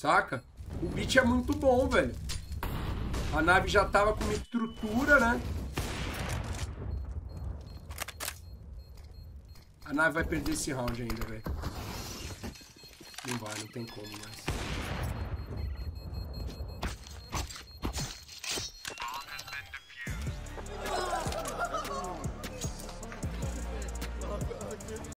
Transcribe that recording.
Saca? O beat é muito bom, velho. A nave já tava com uma estrutura, né? A nave vai perder esse round ainda, velho. Não vai, não tem como mais.